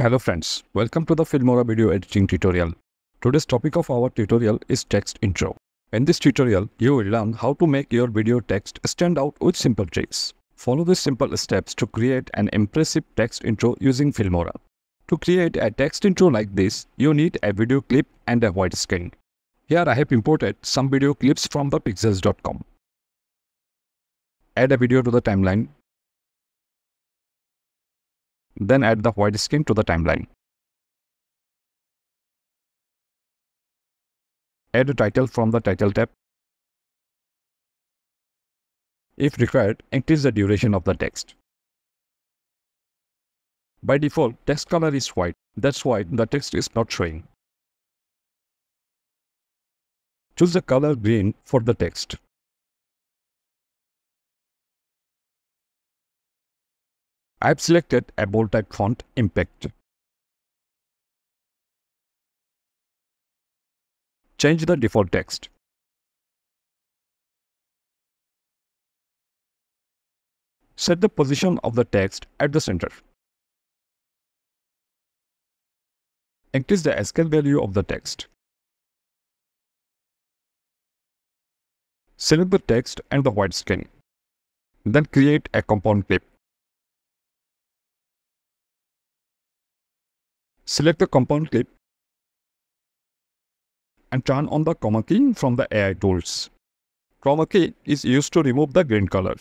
Hello friends, welcome to the Filmora video editing tutorial. Today's topic of our tutorial is text intro. In this tutorial, you will learn how to make your video text stand out with simple tricks. Follow these simple steps to create an impressive text intro using Filmora. To create a text intro like this, you need a video clip and a white screen. Here I have imported some video clips from the pexels.com. Add a video to the timeline. Then add the white skin to the timeline. Add a title from the title tab. If required, increase the duration of the text. By default, text color is white. That's why the text is not showing. Choose the color green for the text. I have selected a bold type font impact. Change the default text. Set the position of the text at the center. Increase the scale value of the text. Select the text and the white screen. Then create a compound clip. Select the compound clip and turn on the chroma key from the AI tools. Chroma key is used to remove the green color.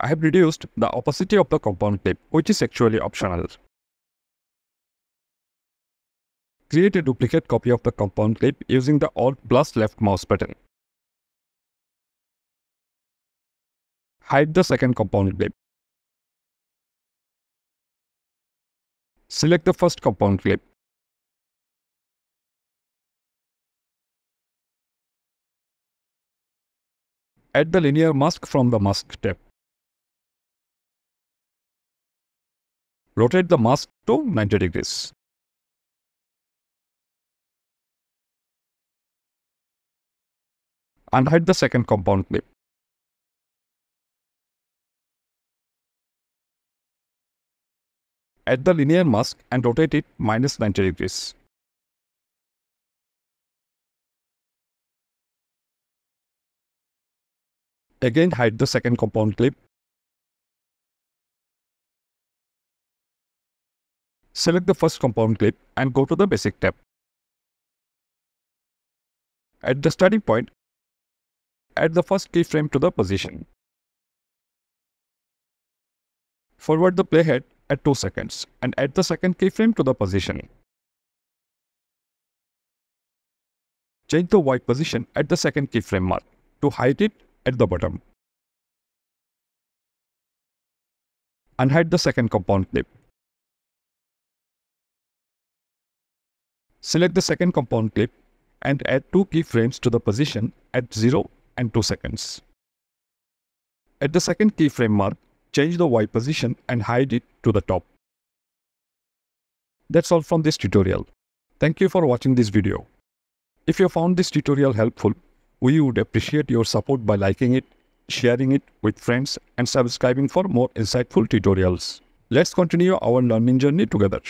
I have reduced the opacity of the compound clip, which is actually optional. Create a duplicate copy of the compound clip using the Alt plus left mouse button. Hide the second compound clip. Select the first compound clip. Add the linear mask from the Mask tab. Rotate the mask to 90 degrees. and hide the second compound clip. Add the linear mask and rotate it minus 90 degrees. Again hide the second compound clip. Select the first compound clip and go to the Basic tab. At the starting point, add the first keyframe to the position. Forward the playhead at 2 seconds and add the second keyframe to the position. Change the Y position at the second keyframe mark to hide it at the bottom. Unhide the second compound clip. Select the second compound clip and add two keyframes to the position at 0 and 2 seconds. At the second keyframe mark, change the Y position and hide it to the top. That's all from this tutorial. Thank you for watching this video. If you found this tutorial helpful, we would appreciate your support by liking it, sharing it with friends and subscribing for more insightful tutorials. Let's continue our learning journey together.